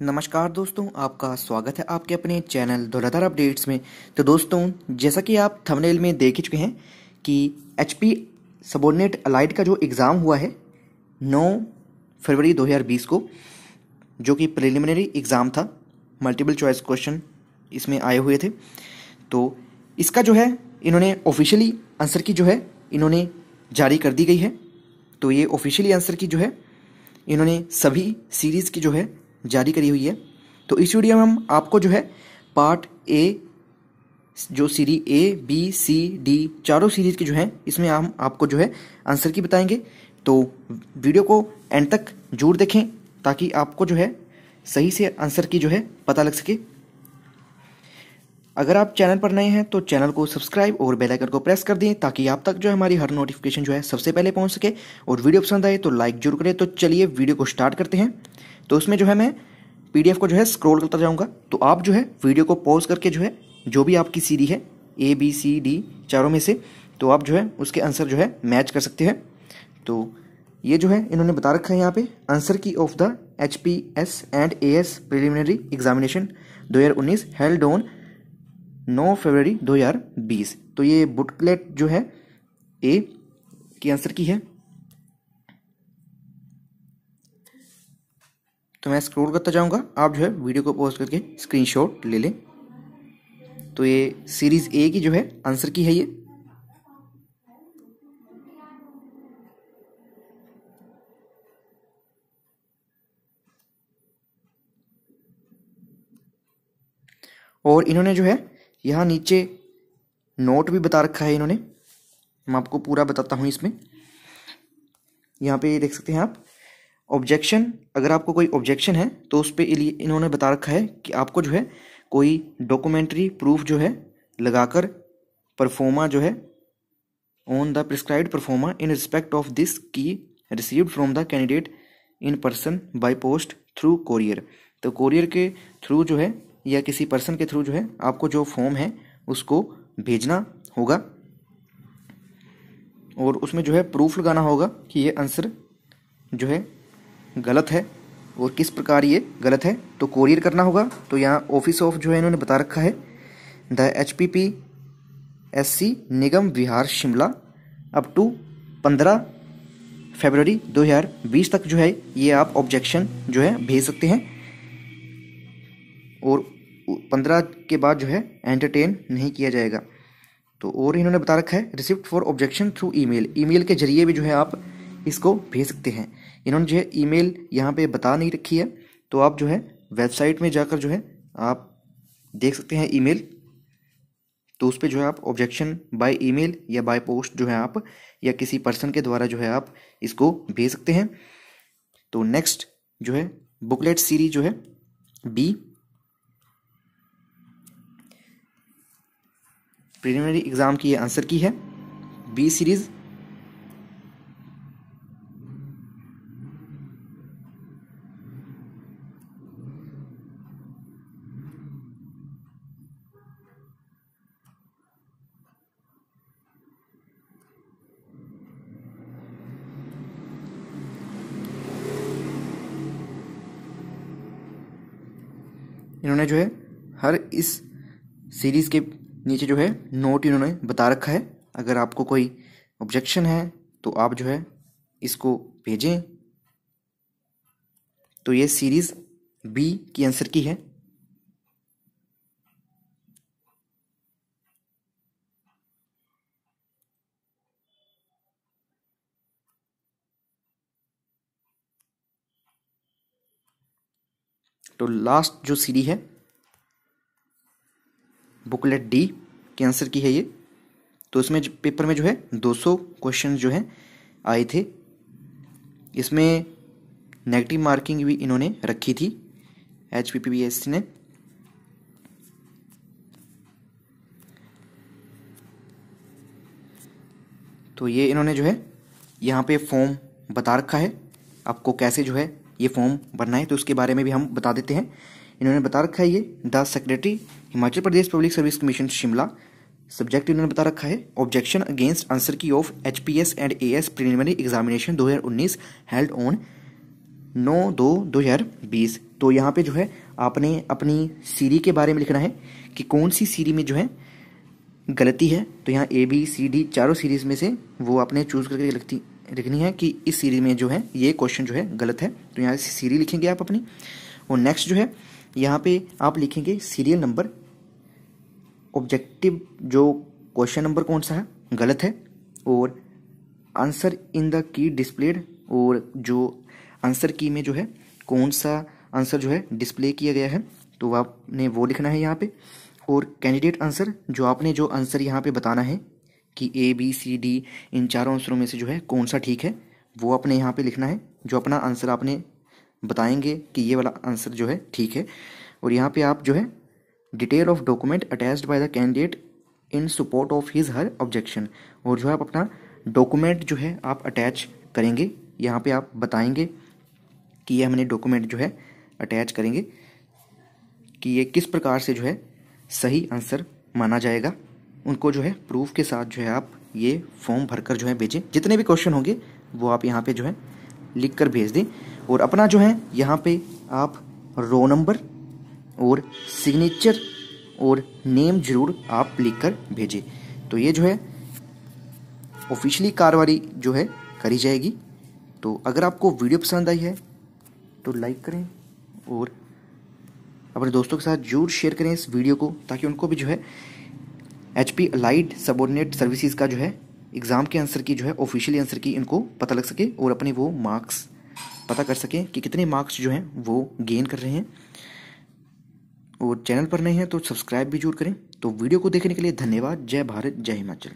नमस्कार दोस्तों, आपका स्वागत है आपके अपने चैनल धौलाधार अपडेट्स में। तो दोस्तों, जैसा कि आप थंबनेल में देख ही चुके हैं कि एच पी सबोर्डिनेट अलाइड का जो एग्ज़ाम हुआ है 9 फरवरी 2020 को, जो कि प्रिलिमिनरी एग्ज़ाम था मल्टीपल चॉइस क्वेश्चन इसमें आए हुए थे। तो इसका जो है, इन्होंने ऑफिशियली आंसर की जो है, इन्होंने जारी कर दी गई है। तो ये ऑफिशियली आंसर की जो है, इन्होंने सभी सीरीज़ की जो है जारी करी हुई है। तो इस वीडियो में हम आपको जो है पार्ट ए जो series A B C D चारों सीरीज़ के जो हैं, इसमें हम आपको जो है आंसर की बताएँगे। तो वीडियो को एंड तक ज़रूर देखें ताकि आपको जो है सही से आंसर की जो है पता लग सके। अगर आप चैनल पर नए हैं तो चैनल को सब्सक्राइब और बेल आइकन को प्रेस कर दें, ताकि आप तक जो है हमारी हर नोटिफिकेशन जो है, सबसे पहले पहुँच सके। और वीडियो पसंद आए तो लाइक ज़रूर करें। तो चलिए वीडियो को स्टार्ट करते हैं। तो उसमें जो है, मैं पीडीएफ को जो है, स्क्रॉल करता जाऊँगा। तो आप जो है, वीडियो को पॉज करके जो है, जो भी आपकी सीरी है ए बी सी डी चारों में से तो आप जो है, उसके आंसर जो है, मैच कर सकते हैं। तो ये जो है, इन्होंने बता रखा है यहाँ पे, answer key of the H P S and A S preliminary examination दो हज़ार उन्नीस हेल्ड ऑन नौ फरवरी दो हज़ार बीस। तो ये बुकलेट जो है ए की आंसर की है। तो मैं स्क्रॉल करता जाऊँगा। आप जो है वीडियो को पॉज करके स्क्रीनशॉट ले लें। तो ये सीरीज़ ए की जो है आंसर की है ये। और इन्होंने जो है यहाँ नीचे नोट भी बता रखा है इन्होंने। मैं आपको पूरा बताता हूँ इसमें। यहाँ पे देख सकते हैं आप। ऑब्जेक्शन अगर आपको कोई ऑब्जेक्शन है तो उस पर इन्होंने बता रखा है कि आपको जो है कोई डॉक्यूमेंट्री प्रूफ जो है लगाकर परफॉर्मा जो है on the prescribed proforma in respect of this key received from the candidate in person by post through courier तो कोरियर के थ्रू जो है या किसी पर्सन के थ्रू जो है, आपको जो फॉर्म है, उसको भेजना होगा। और उसमें जो है प्रूफ लगाना होगा कि ये आंसर जो है, गलत है और किस प्रकार ये गलत है। तो कोरियर करना होगा। तो यहाँ ऑफ़िस ऑफ़ जो है, इन्होंने बता रखा है। The H P P S C Nigam Vihar Shimla up to पंद्रह फेबररी 2020 तक जो है, ये आप ऑब्जेक्शन जो है, भेज सकते हैं। और पंद्रह के बाद जो है एंटरटेन नहीं किया जाएगा। तो और इन्होंने बता रखा है receipt for objection through email email के ज़रिए भी जो है आप इसको भेज सकते हैं। इन्होंने जो है ईमेल यहाँ पे बता नहीं रखी है तो आप जो है वेबसाइट में जाकर जो है, आप देख सकते हैं ईमेल तो उस पर जो है आप ऑब्जेक्शन बाय ईमेल या बाय पोस्ट जो है आप, या किसी पर्सन के द्वारा जो है आप इसको भेज सकते हैं। तो नेक्स्ट जो है बुकलेट सीरीज़ जो है बी प्रिलिमिनरी एग्ज़ाम की ये आंसर की है। बी सीरीज़ इन्होंने जो है हर इस सीरीज़ के नीचे जो है नोट इन्होंने बता रखा है। अगर आपको कोई ऑब्जेक्शन है तो आप जो है, इसको भेजें। तो ये सीरीज़ बी की आंसर की है। तो लास्ट जो सीरी है बुकलेट डी के आंसर की है ये। तो इसमें पेपर में जो है 200 क्वेश्चन जो हैं, आए थे। इसमें नेगेटिव मार्किंग भी इन्होंने रखी थी एच पी पी एस ने। तो ये इन्होंने जो है, यहाँ पे फॉर्म बता रखा है। आपको कैसे जो है, ये फॉर्म भरना है तो उसके बारे में भी हम बता देते हैं। इन्होंने बता रखा है ये, the secretary, Himachal Pradesh public service commission, Shimla. Subject इन्होंने बता रखा है objection against answer key of H P S and A S preliminary examination दो हज़ार उन्नीस हेल्ड ऑन नौ दो दो हज़ार बीस। तो यहाँ पे जो है, आपने अपनी सीरी के बारे में लिखना है कि कौन सी सीरी में जो है गलती है। तो यहाँ ए बी सी डी चारों सीरीज़ में से वो आपने चूज़ करके लिखती, लिखनी है कि इस सीरीज़ में जो है, ये क्वेश्चन जो है गलत है। तो यहाँ सीरी लिखेंगे आप अपनी। और नेक्स्ट जो है यहाँ पे आप लिखेंगे सीरियल नंबर ऑब्जेक्टिव जो क्वेश्चन नंबर कौन सा है, गलत है, और answer in the key displayed और जो आंसर की में जो है, कौन सा आंसर जो है डिस्प्ले किया गया है तो आपने वो लिखना है यहाँ पे, और कैंडिडेट आंसर जो आपने जो आंसर यहाँ पे बताना है, कि ए बी सी डी इन चारों आंसरों में से जो है, कौन सा ठीक है, वो आपने यहाँ पे लिखना है, जो अपना आंसर आपने बताएँगे कि ये वाला आंसर जो है ठीक है। और यहाँ पे आप जो है detail of document attached by the candidate in support of his her objection और जो है आप अपना डॉक्यूमेंट जो है आप अटैच करेंगे। यहाँ पे आप बताएँगे कि ये हमने डॉक्यूमेंट जो है अटैच करेंगे कि ये किस प्रकार से जो है सही आंसर माना जाएगा। उनको जो है प्रूफ के साथ जो है आप ये फॉर्म भरकर जो है भेजें। जितने भी क्वेश्चन होंगे, वो आप यहाँ पे जो है लिख कर भेज दें। और अपना जो है, यहाँ पे आप रो नंबर और सिग्नेचर और नेम ज़रूर आप लिख कर भेजें। तो ये जो है ऑफिशियली कार्रवाई जो है करी जाएगी। तो अगर आपको वीडियो पसंद आई है तो लाइक करें और अपने दोस्तों के साथ ज़रूर शेयर करें इस वीडियो को, ताकि उनको भी जो है H P allied subordinate services का जो है एग्ज़ाम के आंसर की जो है ऑफिशियली आंसर की इनको पता लग सके और अपने वो मार्क्स पता कर सकें कि कितने मार्क्स जो हैं वो गेन कर रहे हैं। और चैनल पर नहीं हैं तो सब्सक्राइब भी ज़रूर करें। तो वीडियो को देखने के लिए धन्यवाद। जय भारत, जय हिमाचल।